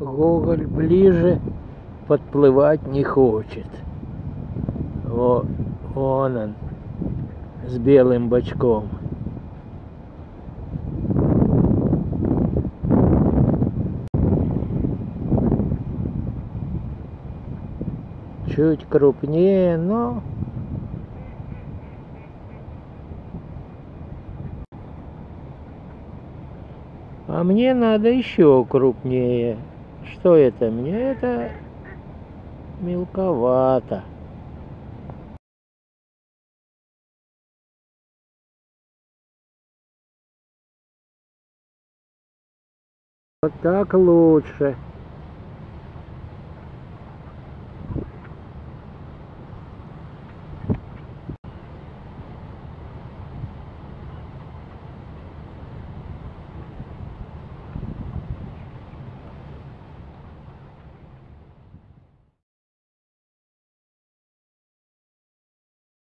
Гоголь ближе подплывать не хочет. Во, вон он, с белым бочком. Чуть крупнее, но А мне надо еще крупнее. Что это? Мне это мелковато. Вот так лучше.